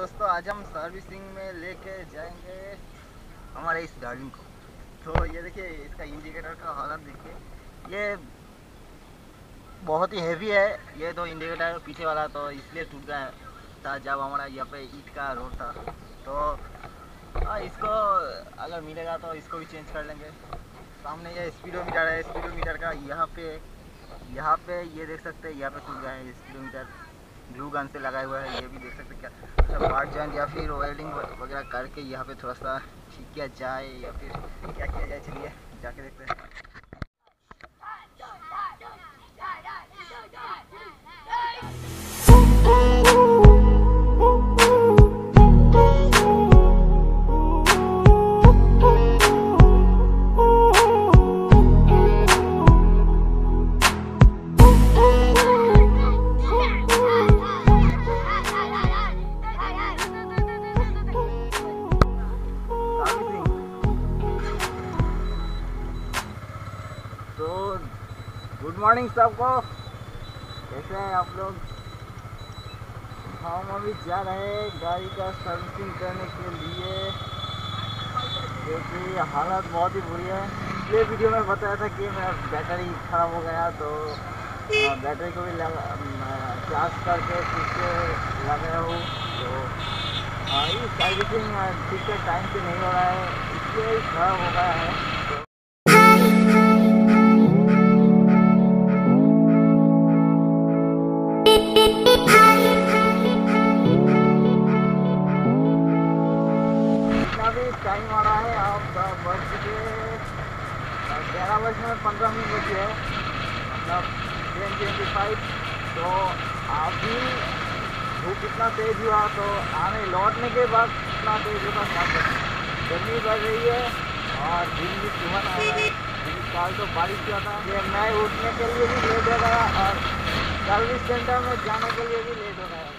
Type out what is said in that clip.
आज हम सर्विसिंग में लेके जाएँगे हमारे इस गाड़ी को। तो ये देखिए इसका इंडिकेटर का हालत देखिए। ये बहुत ही हैवी है। ये तो इंडिकेटर पीछे वाला तो इसलिए टूट गया था जब हमारा यहाँ पे ईट का रोड था। तो आ, इसको अगर मिलेगा तो इसको भी चेंज कर लेंगे। सामने ये स्पीडोमीटर है। स्पीडोमीटर का यहाँ पे यहाँ पे ये देख सकते हैं यहाँ पे टूट गया है स्पीडोमीटर ग्लू गन से लगाए हुआ है, ये भी देख सकते क्या अच्छा पार्ट जॉइंट या फिर वेल्डिंग वगैरह करके यहाँ पे थोड़ा सा ठीक किया जाए या फिर क्या किया जाए, चलिए। तो गुड मॉर्निंग सबको कैसे हैं आप लोग? हम अभी जा रहे हैं गाड़ी का सर्विसिंग करने के लिए। क्योंकि हालत बहुत ही बुरी है। पिछले वीडियो में बताया था कि मेरा बैटरी ख़राब हो गया तो बैटरी को भी लगा चार्ज करके फिर से लगाया हूँ। तो ये सर्विसिंग ठीक से टाइम से नहीं हो रहा है। इसलिए ख़राब हो गया है। टाइम आ रहा है, आप बज के ग्यारह बजने में पंद्रह मिनट बची है। मतलब टेन ट्वेंटी फाइव तो अभी धूप इतना तेज हुआ तो आने, लौटने के बाद इतना तेज होगा बजे गर्मी बढ़ रही है और दिन भी सुबह आ रहा है। काल तो बारिश हुआ था। ये मैं उठने के लिए भी लेट हो गया और सर्विस सेंटर में जाने के लिए भी लेट हो गया।